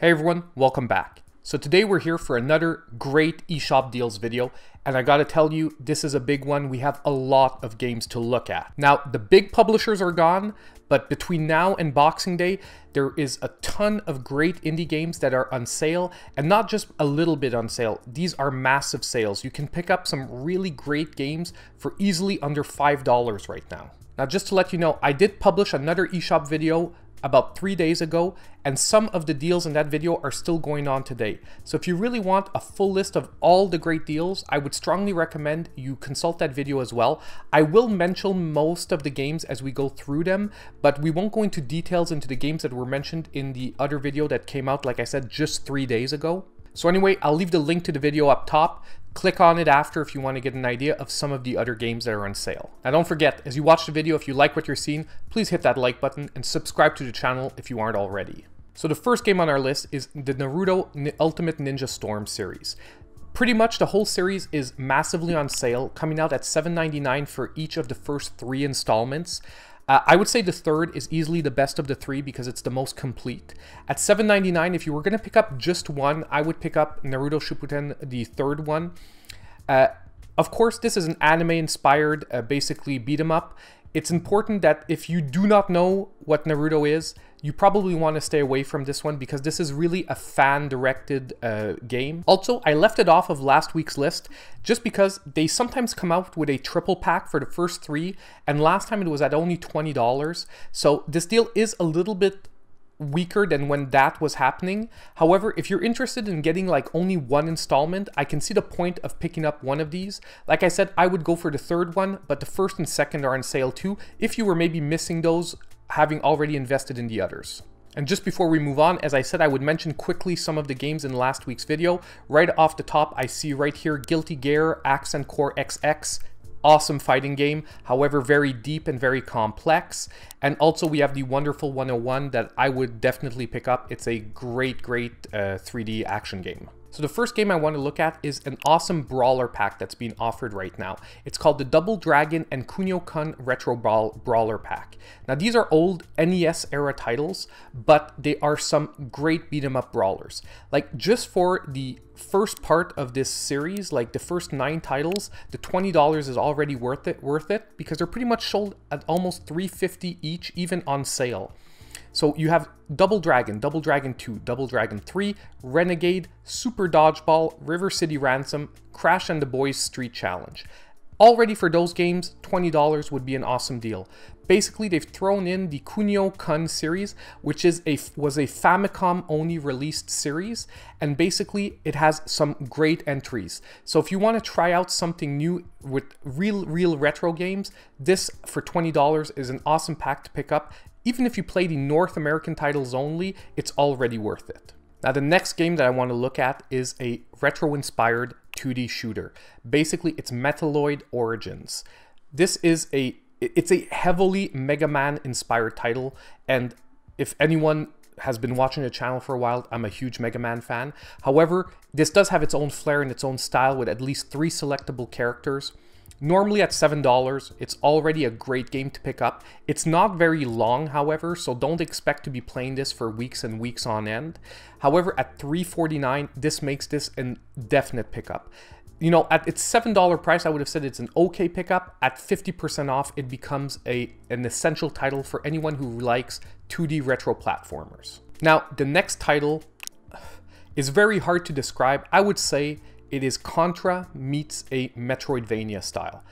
Hey everyone, welcome back. So today we're here for another great eShop deals video, and I gotta tell you, this is a big one. We have a lot of games to look at. Now, the big publishers are gone, but between now and Boxing Day, there is a ton of great indie games that are on sale, and not just a little bit on sale. These are massive sales. You can pick up some really great games for easily under $5 right now. Now, just to let you know, I did publish another eShop video about three days ago, and some of the deals in that video are still going on today. So if you really want a full list of all the great deals, I would strongly recommend you consult that video as well. I will mention most of the games as we go through them, but we won't go into details into the games that were mentioned in the other video that came out, like I said, just three days ago. So anyway, I'll leave the link to the video up top. Click on it after if you want to get an idea of some of the other games that are on sale. Now don't forget, as you watch the video, if you like what you're seeing, please hit that like button and subscribe to the channel if you aren't already. So the first game on our list is the Naruto Ultimate Ninja Storm series. Pretty much the whole series is massively on sale, coming out at $7.99 for each of the first three installments. Uh, I would say the third is easily the best of the three because it's the most complete. At $7.99, if you were going to pick up just one, I would pick up Naruto Shippuden, the third one. Uh, of course, this is an anime-inspired, uh, basically beat 'em up. It's important that if you do not know what Naruto is, you probably want to stay away from this one because this is really a fan-directed uh, game. Also, I left it off of last week's list just because they sometimes come out with a triple pack for the first three, and last time it was at only $20. So this deal is a little bit weaker than when that was happening. However, if you're interested in getting like only one installment, I can see the point of picking up one of these. Like I said, I would go for the third one, but the first and second are on sale too. If you were maybe missing those having already invested in the others. And just before we move on, as I said, I would mention quickly some of the games in last week's video. Right off the top, I see right here Guilty Gear Accent Core XX. Awesome fighting game, however very deep and very complex. And also we have the Wonderful 101 that I would definitely pick up. It's a great, great uh, 3D action game. So the first game I want to look at is an awesome brawler pack that's being offered right now. It's called the Double Dragon and Kunio-kun Retro Brawl Brawler Pack. Now these are old NES era titles, but they are some great beat 'em up brawlers. Like just for the first part of this series, like the first nine titles, the $20 is already worth it worth it because they're pretty much sold at almost 350 each even on sale. So you have Double Dragon, Double Dragon 2, Double Dragon 3, Renegade, Super Dodgeball, River City Ransom, Crash and the Boys Street Challenge. Already for those games, $20 would be an awesome deal. Basically, they've thrown in the Kunio-kun series, which is a was a Famicom only released series, and basically it has some great entries. So if you want to try out something new with real real retro games, this for $20 is an awesome pack to pick up even if you play the North American titles only, it's already worth it. Now the next game that I want to look at is a retro-inspired 2D shooter. Basically, it's Metaloid Origins. This is a it's a heavily Mega Man inspired title, and if anyone has been watching the channel for a while, I'm a huge Mega Man fan. However, this does have its own flair and its own style with at least three selectable characters. Normally at $7, it's already a great game to pick up. It's not very long, however, so don't expect to be playing this for weeks and weeks on end. However, at $3.49, this makes this a definite pickup. You know, at its $7 price, I would have said it's an okay pickup. At 50% off, it becomes a an essential title for anyone who likes 2D retro platformers. Now, the next title is very hard to describe. I would say it is Contra meets a Metroidvania style.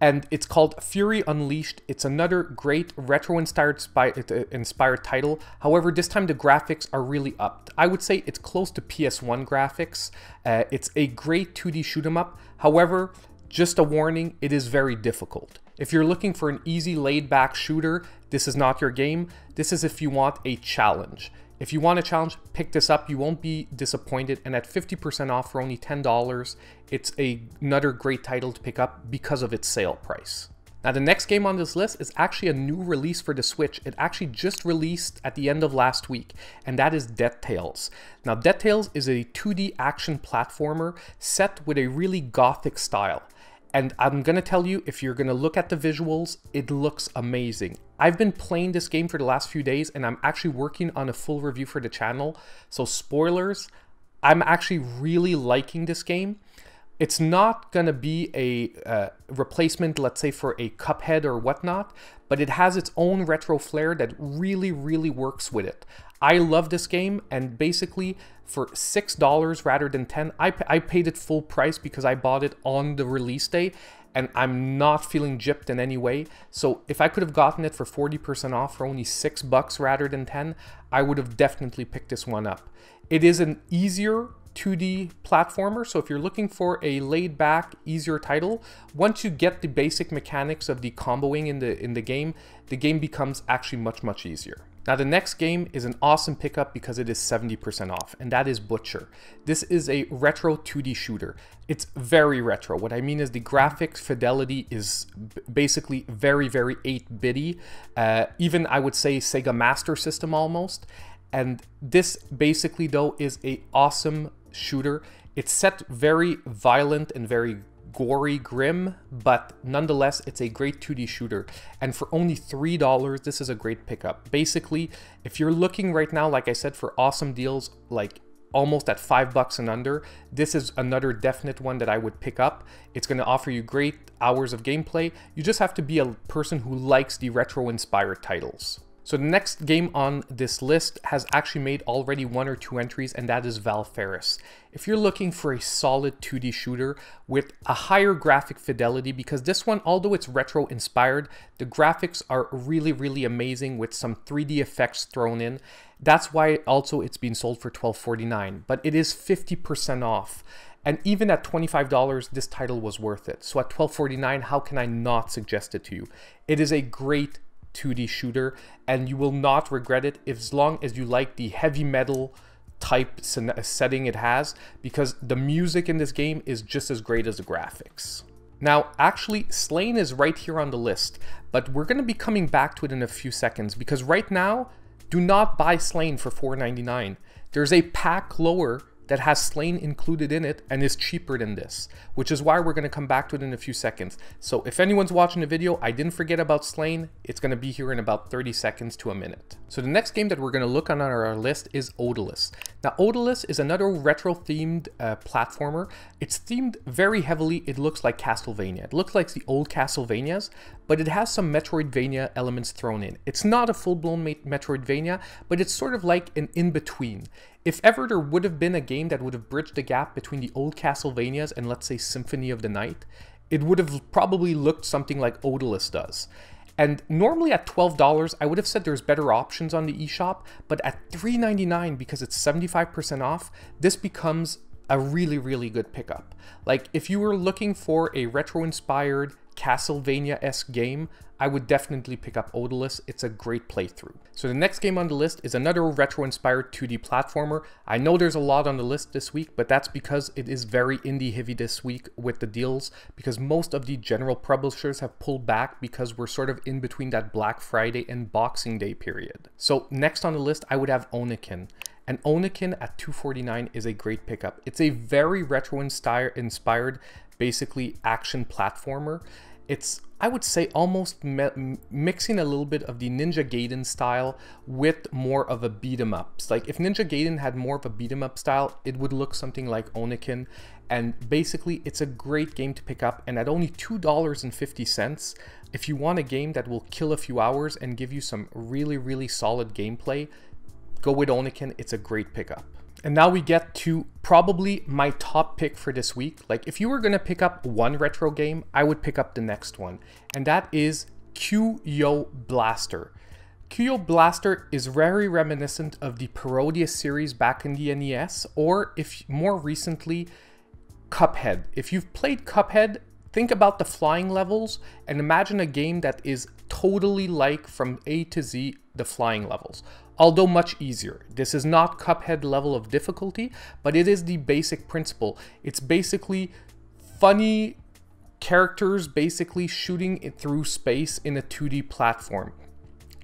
And it's called Fury Unleashed. It's another great retro-inspired uh, inspired title. However, this time the graphics are really up. I would say it's close to PS1 graphics. Uh, it's a great 2D shoot 'em up. However, just a warning, it is very difficult. If you're looking for an easy laid back shooter, this is not your game. This is if you want a challenge. If you want a challenge, pick this up. You won't be disappointed. And at 50% off for only $10, it's a, another great title to pick up because of its sale price. Now the next game on this list is actually a new release for the Switch. It actually just released at the end of last week, and that is Death Tales. Now Death Tales is a 2D action platformer set with a really gothic style. And I'm gonna tell you, if you're gonna look at the visuals, it looks amazing. I've been playing this game for the last few days and I'm actually working on a full review for the channel. So spoilers, I'm actually really liking this game. It's not going to be a uh, replacement, let's say, for a Cuphead or whatnot, but it has its own retro flair that really, really works with it. I love this game, and basically, for $6 rather than 10 I, I paid it full price because I bought it on the release day, and I'm not feeling gypped in any way. So if I could have gotten it for 40% off for only 6 bucks rather than 10, I would have definitely picked this one up. It is an easier 2D platformer. So if you're looking for a laid back, easier title, once you get the basic mechanics of the comboing in the in the game, the game becomes actually much, much easier. Now the next game is an awesome pickup because it is 70% off, and that is Butcher. This is a retro 2D shooter. It's very retro. What I mean is the graphics fidelity is basically very, very 8-bitty. Uh, even I would say Sega Master System almost. And this basically though is a awesome shooter. It's set very violent and very gory, grim, but nonetheless, it's a great 2D shooter. And for only $3, this is a great pickup. Basically, if you're looking right now, like I said, for awesome deals, like almost at five bucks and under, this is another definite one that I would pick up. It's going to offer you great hours of gameplay. You just have to be a person who likes the retro inspired titles. So the next game on this list has actually made already one or two entries, and that is Valfaris. If you're looking for a solid 2D shooter with a higher graphic fidelity, because this one, although it's retro inspired, the graphics are really, really amazing with some 3D effects thrown in. That's why also it's being sold for $12.49, but it is 50% off. And even at $25, this title was worth it. So at $12.49, how can I not suggest it to you? It is a great 2D shooter, and you will not regret it as long as you like the heavy metal type setting it has, because the music in this game is just as great as the graphics. Now, actually, Slain is right here on the list, but we're going to be coming back to it in a few seconds, because right now, do not buy Slain for $4.99. There's a pack lower that has Slain included in it and is cheaper than this, which is why we're going to come back to it in a few seconds. So if anyone's watching the video, I didn't forget about Slain. It's going to be here in about 30 seconds to a minute. So the next game that we're going to look on our list is Odallus. Now Odallus is another retro themed uh, platformer. It's themed very heavily, it looks like Castlevania. It looks like the old Castlevanias, but it has some Metroidvania elements thrown in. It's not a full-blown Metroidvania, but it's sort of like an in-between. If ever there would have been a game that would have bridged the gap between the old Castlevanias and let's say Symphony of the Night, it would have probably looked something like Odallus does. And normally at $12, I would have said there's better options on the eShop, but at $3.99 because it's 75% off, this becomes a really, really good pickup. Like if you were looking for a retro-inspired Castlevania-esque game, I would definitely pick up Odallus. It's a great playthrough. So the next game on the list is another retro-inspired 2D platformer. I know there's a lot on the list this week, but that's because it is very indie heavy this week with the deals, because most of the general publishers have pulled back because we're sort of in between that Black Friday and Boxing Day period. So next on the list, I would have Oniken. And Oniken at 249 is a great pickup. It's a very retro-inspired, basically action platformer it's I would say almost mixing a little bit of the Ninja Gaiden style with more of a beat 'em up. Like if Ninja Gaiden had more of a beat 'em up style, it would look something like Oniken. And basically, it's a great game to pick up. And at only $2.50, if you want a game that will kill a few hours and give you some really, really solid gameplay, go with Oniken. It's a great pickup. And now we get to probably my top pick for this week. Like if you were gonna pick up one retro game, I would pick up the next one. And that is Q-Yo Blaster. Q-Yo Blaster is very reminiscent of the Parodius series back in the NES, or if more recently, Cuphead. If you've played Cuphead, think about the flying levels and imagine a game that is totally like from A to Z the flying levels although much easier. This is not Cuphead level of difficulty, but it is the basic principle. It's basically funny characters basically shooting it through space in a 2D platform.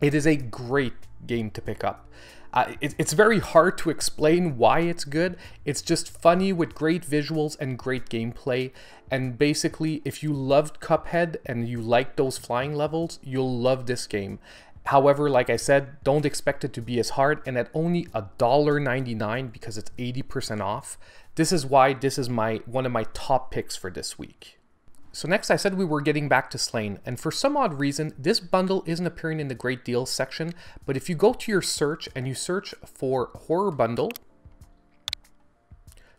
It is a great, game to pick up. Uh, it, it's very hard to explain why it's good. It's just funny with great visuals and great gameplay. And basically, if you loved Cuphead and you like those flying levels, you'll love this game. However, like I said, don't expect it to be as hard and at only $1.99 because it's 80% off. This is why this is my one of my top picks for this week. So next I said we were getting back to Slain, and for some odd reason, this bundle isn't appearing in the Great Deals section, but if you go to your search and you search for Horror Bundle,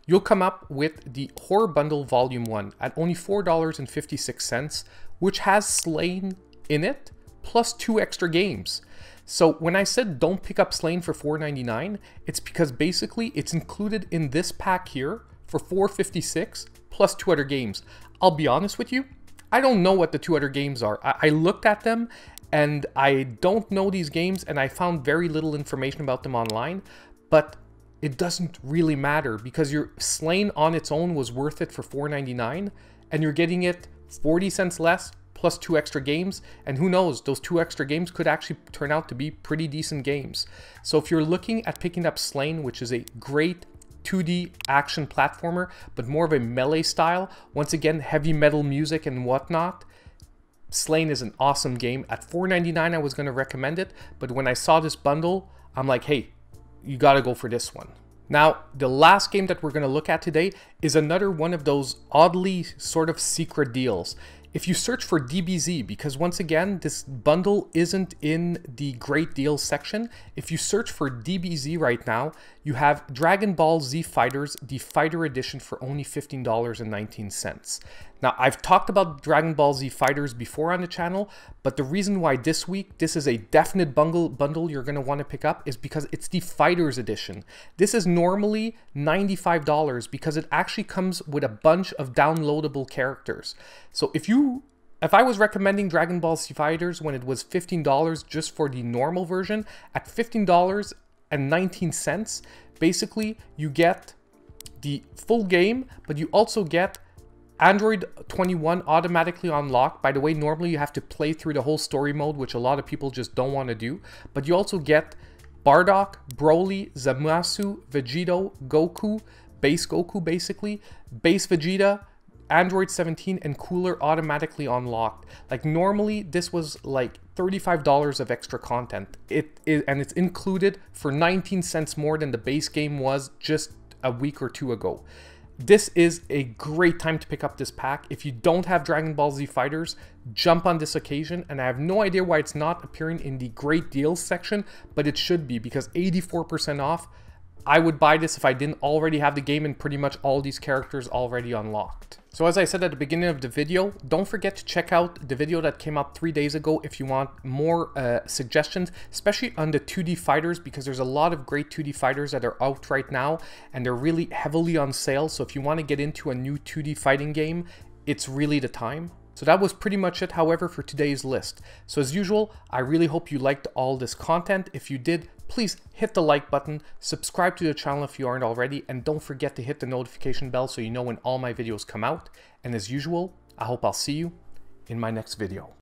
you'll come up with the Horror Bundle Volume 1 at only $4.56, which has Slain in it, plus two extra games. So when I said don't pick up Slain for $4.99, it's because basically it's included in this pack here for $4.56 plus two other games. I'll be honest with you, I don't know what the two other games are. I, I looked at them and I don't know these games and I found very little information about them online, but it doesn't really matter because your Slain on its own was worth it for $4.99 and you're getting it 40 cents less plus two extra games and who knows those two extra games could actually turn out to be pretty decent games so if you're looking at picking up slain which is a great 2D action platformer, but more of a melee style. Once again, heavy metal music and whatnot. Slain is an awesome game. At $4.99, I was going to recommend it, but when I saw this bundle, I'm like, hey, you got to go for this one. Now, the last game that we're going to look at today is another one of those oddly sort of secret deals if you search for DBZ, because once again, this bundle isn't in the great deals section, if you search for DBZ right now, you have Dragon Ball Z Fighters, the Fighter Edition for only $15.19. Now, I've talked about Dragon Ball Z Fighters before on the channel, but the reason why this week this is a definite bundle, bundle you're going to want to pick up is because it's the Fighters Edition. This is normally $95 because it actually comes with a bunch of downloadable characters. So if you if I was recommending Dragon Ball Z Fighters when it was $15 just for the normal version, at $15.19, basically you get the full game, but you also get Android 21 automatically unlocked. By the way, normally you have to play through the whole story mode, which a lot of people just don't want to do. But you also get Bardock, Broly, Zamasu, Vegito, Goku, base Goku basically, base Vegeta, Android 17 and Cooler automatically unlocked. Like normally this was like $35 of extra content. It is and it's included for 19 cents more than the base game was just a week or two ago. This is a great time to pick up this pack. If you don't have Dragon Ball Z Fighters, jump on this occasion. And I have no idea why it's not appearing in the great deals section, but it should be because 84% off. I would buy this if I didn't already have the game and pretty much all these characters already unlocked. So as I said at the beginning of the video, don't forget to check out the video that came out three days ago if you want more uh, suggestions, especially on the 2D fighters because there's a lot of great 2D fighters that are out right now and they're really heavily on sale. So if you want to get into a new 2D fighting game, it's really the time. So that was pretty much it, however, for today's list. So as usual, I really hope you liked all this content. If you did, please hit the like button, subscribe to the channel if you aren't already, and don't forget to hit the notification bell so you know when all my videos come out. And as usual, I hope I'll see you in my next video.